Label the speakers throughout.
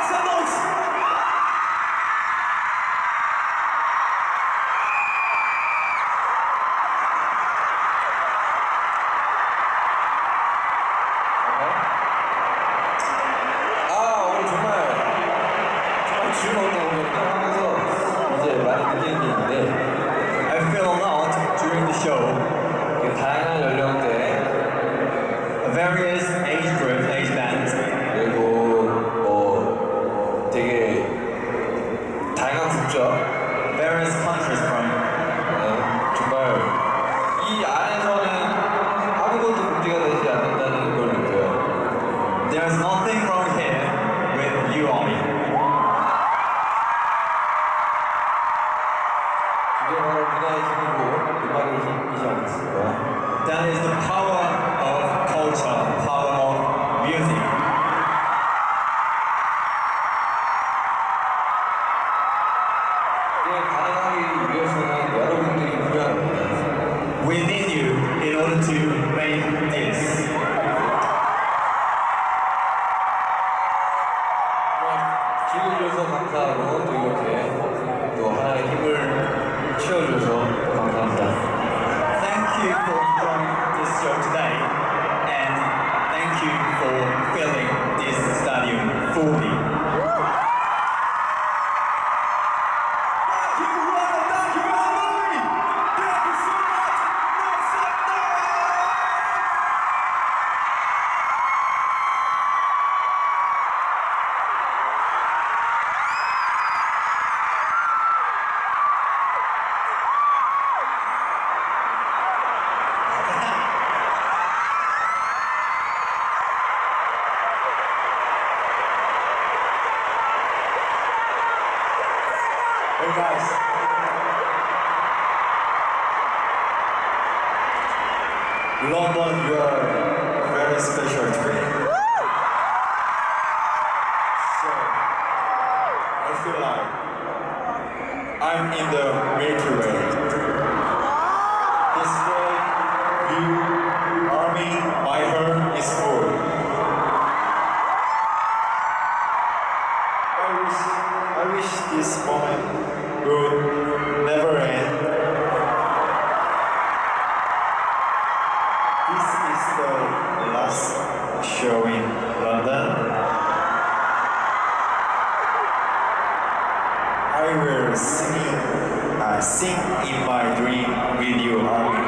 Speaker 1: 아, 즐거웠다고 생각하면서 이제 많이 느끼는 게 있는데
Speaker 2: to Hey guys. London, you are a very special to. So, I feel like I'm in the Milky Way. in my dream with you, Army.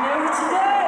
Speaker 3: 안녕히 계세요.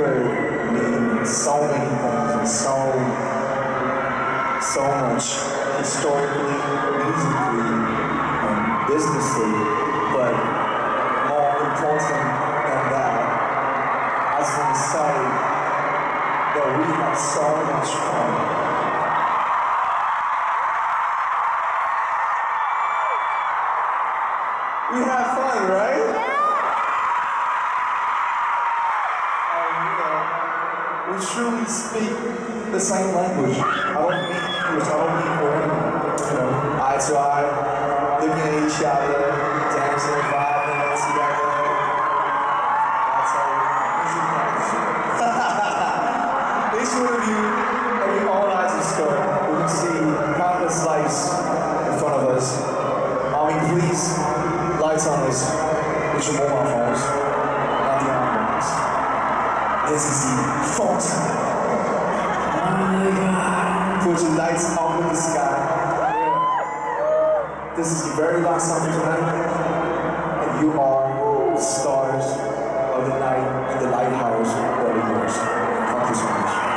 Speaker 3: could mean so
Speaker 4: many things and so, so much historically, musically, and businessly, but more important than that, I just want to say that we have so much fun. same language. I don't mean English, I don't mean foreign. You know? Eye to eye, looking at each other. This is the very last song tonight, and you are the stars of the night in the lighthouse that is yours. Thank you so much.